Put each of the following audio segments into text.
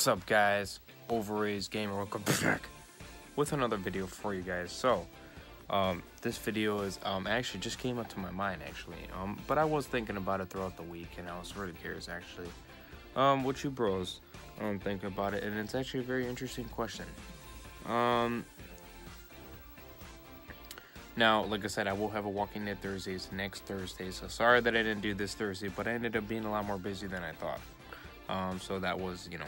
What's up guys? OverRaze Gamer, welcome back with another video for you guys. So, um, this video is, um, actually just came up to my mind actually, um, but I was thinking about it throughout the week and I was really curious actually, um, what you bros, um, think about it and it's actually a very interesting question. Um, now, like I said, I will have a Walking Dead Thursdays next Thursday, so sorry that I didn't do this Thursday, but I ended up being a lot more busy than I thought. Um, so that was, you know,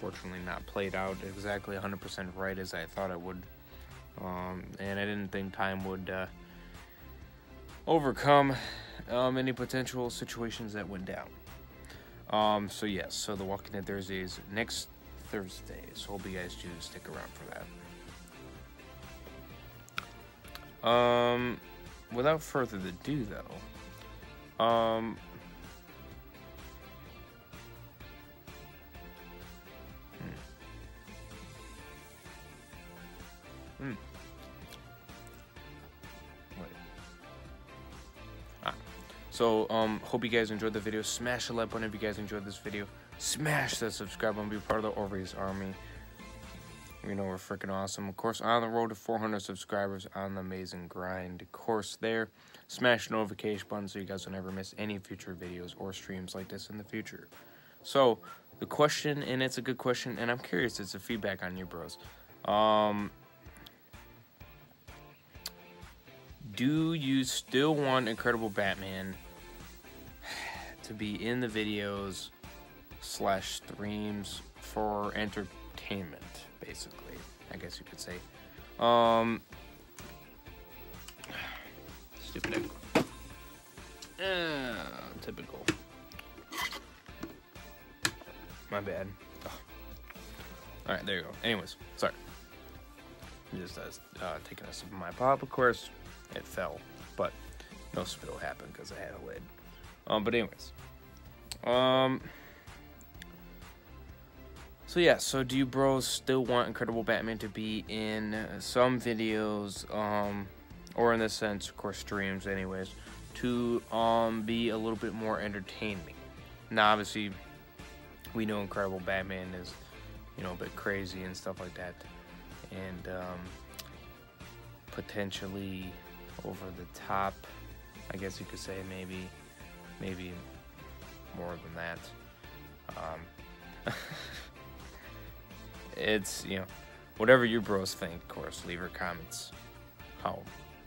fortunately not played out exactly 100% right as I thought it would. Um, and I didn't think time would uh, overcome um, any potential situations that went down. Um, so yes, so the Walking Dead Thursday is next Thursday, so hope you guys do stick around for that. Um, without further ado, though, um, So, um, hope you guys enjoyed the video. Smash the like button if you guys enjoyed this video. Smash that subscribe button. Be part of the OverRaze Army. You know we're freaking awesome. Of course, on the road to 400 subscribers on the amazing grind course there. Smash the notification button so you guys will never miss any future videos or streams like this in the future. So, the question, and it's a good question, and I'm curious, it's a feedback on you bros. Um, do you still want Incredible Batman to be in the videos slash streams for entertainment, basically? I guess you could say. Um, stupid. Uh, typical. My bad. Alright, there you go. Anyways, sorry. Just uh, uh, taking a sip of my pop, of course it fell, but no spill happened because I had a lid. Um, but anyways, um, so yeah, so do you bros still want Incredible Batman to be in some videos, um, or in this sense, of course, streams, anyways, to um be a little bit more entertaining? Now, obviously, we know Incredible Batman is, you know, a bit crazy and stuff like that, and um, potentially over the top. I guess you could say maybe, maybe more than that. Um, it's you know, whatever you bros think. Of course, leave your comments. How?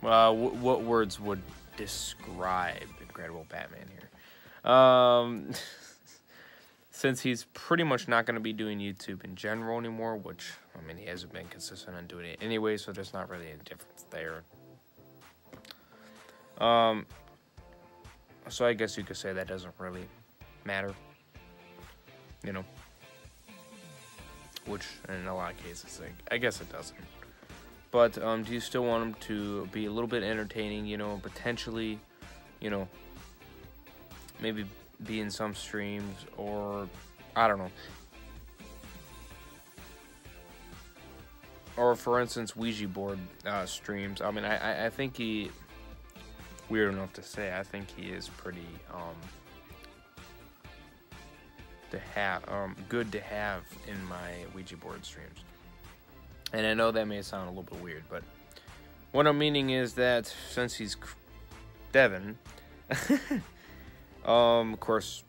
Uh, what words would describe Incredible Batman here? Um, since he's pretty much not going to be doing YouTube in general anymore, which I mean he hasn't been consistent on doing it anyway, so there's not really any difference there. Um, so I guess you could say that doesn't really matter. You know, which in a lot of cases, I guess it doesn't. But um, do you still want them to be a little bit entertaining? You know, potentially, you know, maybe be in some streams or I don't know. Or for instance, Ouija board uh, streams. I mean, I, I think he weird enough to say. I think he is pretty um, to have um, good to have in my Ouija board streams. And I know that may sound a little bit weird, but what I'm meaning is that since he's Devin, um, of course,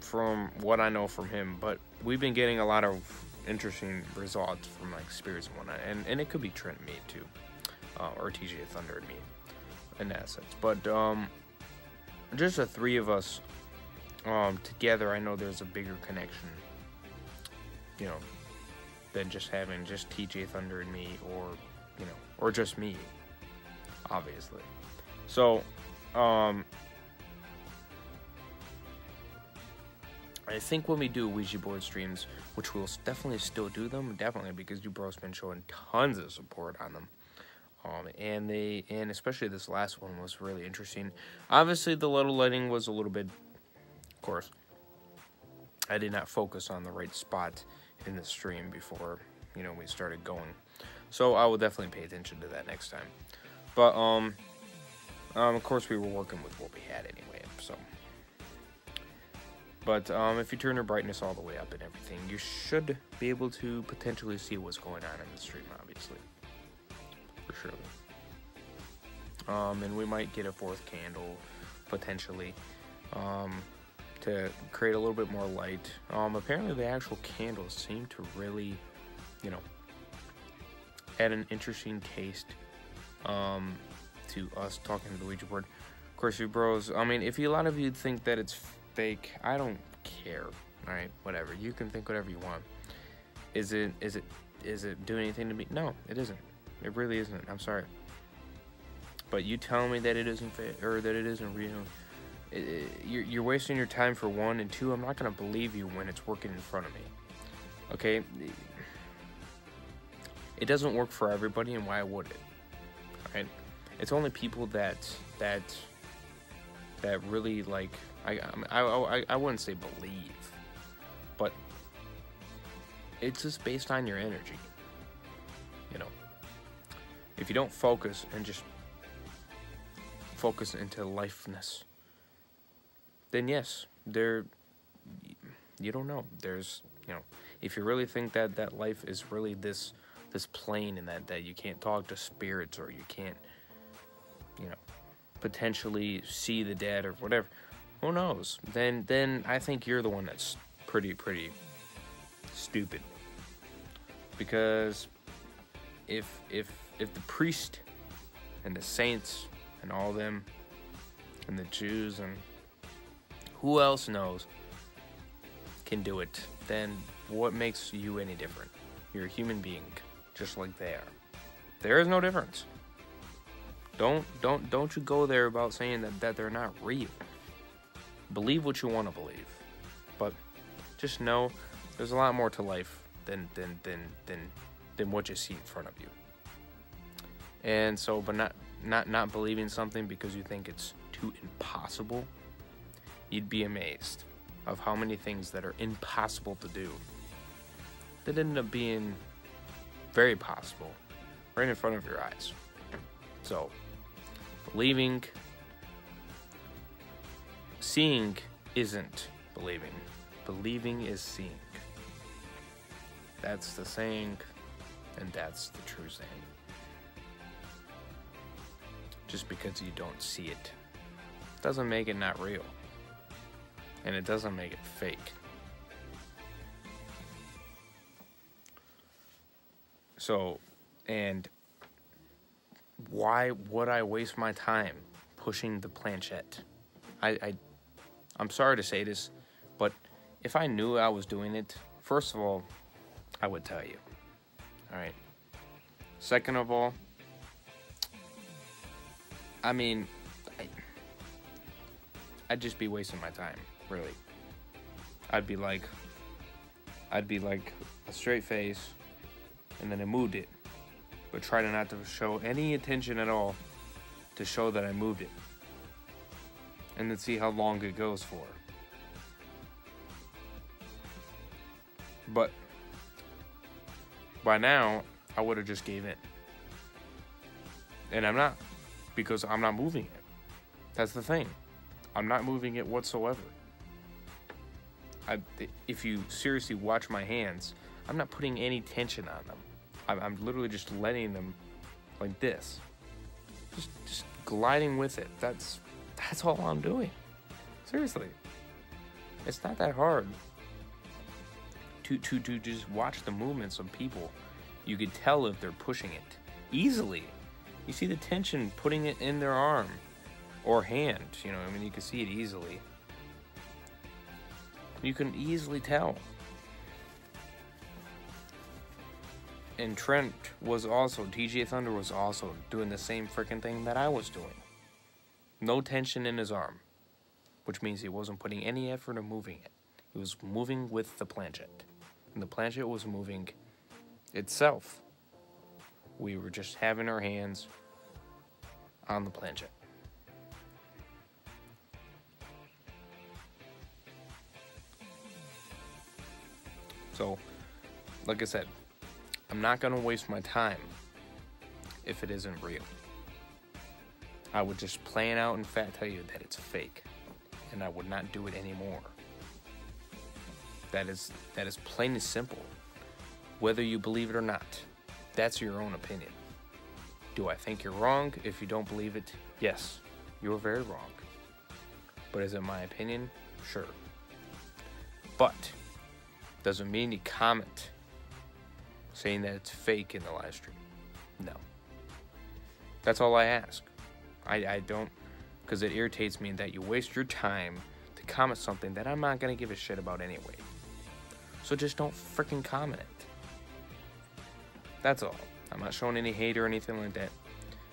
from what I know from him, but we've been getting a lot of interesting results from like spirits and whatnot, and and it could be Trent and me too, uh, or TJ Thunder and me in assets. But um, just the three of us um, together, I know there's a bigger connection, you know, than just having just TJ Thunder and me, or you know, or just me, obviously. So, um, I think when we do Ouija board streams, which we'll definitely still do them, definitely because you bros been showing tons of support on them. Um, and they and especially this last one was really interesting. Obviously, the little lighting was a little bit, course. I did not focus on the right spot in the stream before you know we started going, so I will definitely pay attention to that next time. But um, um, of course we were working with what we had anyway, so. But um, if you turn your brightness all the way up and everything, you should be able to potentially see what's going on in the stream, obviously. For sure. Um, and we might get a fourth candle, potentially, um, to create a little bit more light. Um, apparently the actual candles seem to really, you know, add an interesting taste um, to us talking to the Ouija board. Of course, you bros, I mean, if a lot of you think that it's fake, I don't care. All right, whatever. You can think whatever you want. Is it, is it, is it doing anything to me? No, it isn't. It really isn't. I'm sorry. But you tell me that it isn't fake or that it isn't real. It, you're, you're wasting your time for one, and two, I'm not gonna believe you when it's working in front of me. Okay. It doesn't work for everybody, and why would it? Right? It's only people that that that really like I I I, I wouldn't say believe, but it's just based on your energy. You know, if you don't focus and just focus into lifeness, then yes, there. You don't know. There's you know, if you really think that that life is really this this plane and that that you can't talk to spirits or you can't, you know, potentially see the dead or whatever. Who knows? Then then I think you're the one that's pretty pretty stupid. Because if if if the priest and the saints and all them and the Jews and who else knows can do it, then what makes you any different? You're a human being, just like they are. There is no difference. Don't don't don't you go there about saying that, that they're not real. Believe what you want to believe. But just know there's a lot more to life than than than than than what you see in front of you. And so but not not not believing something because you think it's too impossible, you'd be amazed of how many things that are impossible to do that end up being very possible right in front of your eyes. So, believing, seeing isn't believing. Believing is seeing. That's the saying, and that's the true saying. Just because you don't see it doesn't make it not real. And it doesn't make it fake. So, and why would I waste my time pushing the planchette? I, I, I'm sorry to say this, but if I knew I was doing it, first of all, I would tell you. All right. Second of all, I mean, I, I'd just be wasting my time, I'd be like, I'd be like a straight face, and then I moved it, but try to not to show any attention at all to show that I moved it, and then see how long it goes for. But by now, I would have just gave in. And I'm not, because I'm not moving it. That's the thing. I'm not moving it whatsoever. I, if you seriously watch my hands, I'm not putting any tension on them. I'm, I'm literally just letting them like this. Just, just gliding with it. That's, that's all I'm doing. Seriously. It's not that hard to, to, to just watch the movements of people. You could tell if they're pushing it easily. You see the tension putting it in their arm or hand, you know, I mean, you can see it easily. You can easily tell. And Trent was also, TJ Thunder was also doing the same freaking thing that I was doing. No tension in his arm, which means he wasn't putting any effort in moving it. He was moving with the planchette, And the planchette was moving itself. We were just having our hands on the planchette. So, like I said, I'm not going to waste my time if it isn't real. I would just plan out and fat tell you that it's fake, and I would not do it anymore. That is that is plain and simple. Whether you believe it or not, that's your own opinion. Do I think you're wrong if you don't believe it? Yes, you're very wrong. But is it my opinion? Sure. But doesn't mean you comment saying that it's fake in the live stream. No. That's all I ask. I, I don't, because it irritates me that you waste your time to comment something that I'm not going to give a shit about anyway. So just don't freaking comment it. That's all. I'm not showing any hate or anything like that.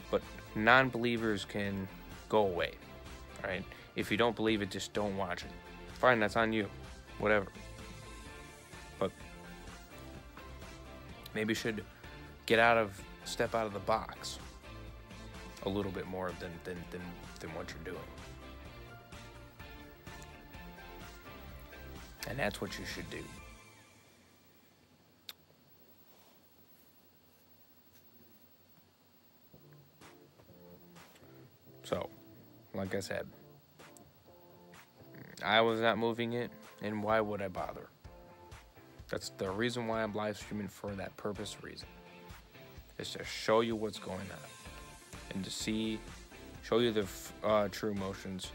But non believers can go away. Alright? If you don't believe it, just don't watch it. Fine, that's on you. Whatever. Maybe should get out of, step out of the box a little bit more than, than, than, than what you're doing. And that's what you should do. So, like I said, I was not moving it, and why would I bother? That's the reason why I'm live streaming for that purpose reason. Is to show you what's going on and to see, show you the uh, true emotions.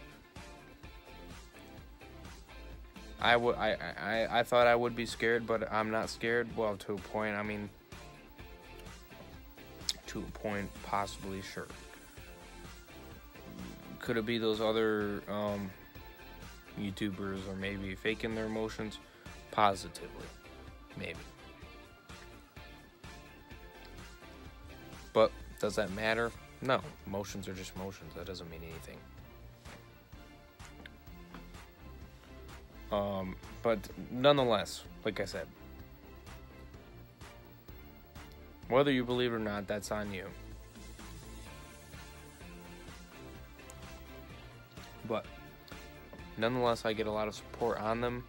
I would, I, I, I thought I would be scared, but I'm not scared. Well, to a point. I mean, to a point, possibly sure. Could it be those other um, YouTubers or maybe faking their emotions? Positively, maybe. But does that matter? No, motions are just motions. That doesn't mean anything. Um, but nonetheless, like I said, whether you believe it or not, that's on you. But nonetheless, I get a lot of support on them,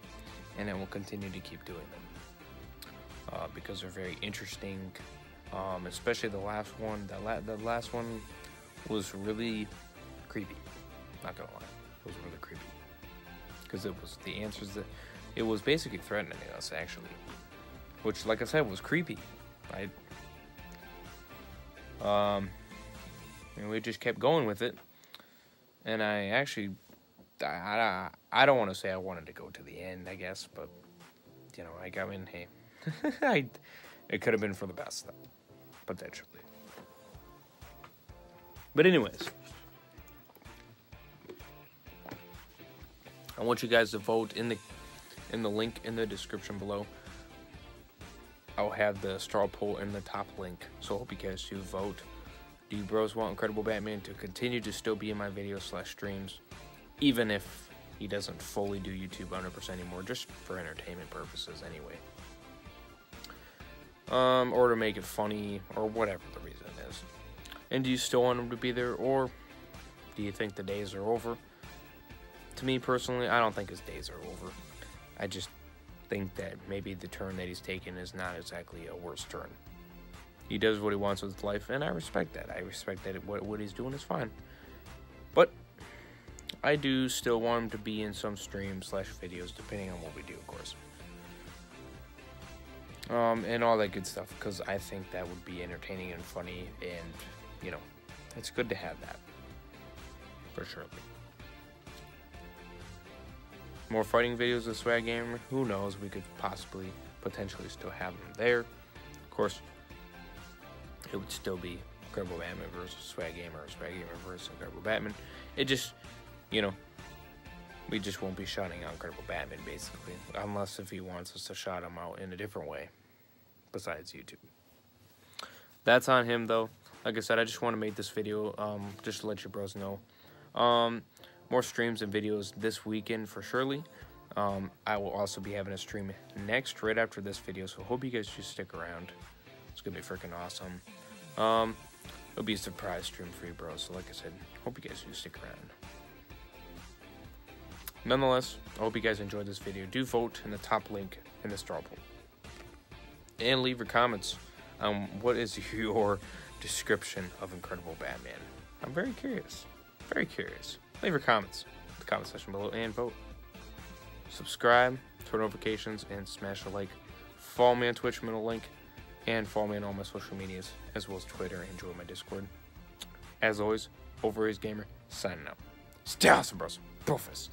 and I will continue to keep doing them uh, because they're very interesting um, especially the last one. That la- the last one was really creepy. Not gonna lie, it was really creepy because it was the answers that it was basically threatening us actually, which, like I said, was creepy. I um, and we just kept going with it, and I actually, I, I, I don't want to say I wanted to go to the end, I guess, but you know, I, I mean, hey, I, it could have been for the best though potentially. But anyways, I want you guys to vote in the in the link in the description below. I'll have the straw poll in the top link, so I hope you guys do vote. Do you bros want Incredible Batman to continue to still be in my videos slash streams, even if he doesn't fully do YouTube 100% anymore, just for entertainment purposes anyway? Um, or to make it funny, or whatever the reason is. And do you still want him to be there, or do you think the days are over? To me personally, I don't think his days are over. I just think that maybe the turn that he's taken is not exactly a worse turn. He does what he wants with his life, and I respect that. I respect that what, what he's doing is fine. But I do still want him to be in some streams slash videos, depending on what we do, of course um, and all that good stuff because I think that would be entertaining and funny, and you know, it's good to have that for sure. More fighting videos of Swag Gamer. Who knows? We could possibly, potentially, still have them there. Of course, it would still be Incredible Batman versus Swag Gamer, or Swag Gamer versus Incredible Batman. It just, you know, we just won't be shouting out Incredible Batman, basically. Unless if he wants us to shout him out in a different way, besides YouTube. That's on him, though. Like I said, I just want to make this video um, just to let you bros know. Um, more streams and videos this weekend for surely. Um, I will also be having a stream next, right after this video, so hope you guys just stick around. It's going to be freaking awesome. Um, it'll be a surprise stream for you, bros. So like I said, hope you guys do stick around. Nonetheless, I hope you guys enjoyed this video. Do vote in the top link in the straw poll. And leave your comments on what is your description of Incredible Batman. I'm very curious. Very curious. Leave your comments in the comment section below and vote. Subscribe, turn notifications, and smash a like. Follow me on Twitch, middle link, and follow me on all my social medias, as well as Twitter, and join my Discord. As always, OverRaze Gamer, signing out. Stay awesome, bros. Brofist.